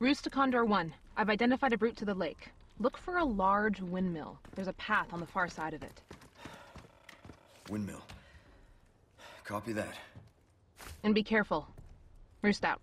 Roost to Condor 1. I've identified a route to the lake. Look for a large windmill. There's a path on the far side of it. Windmill. Copy that. And be careful. Roost out.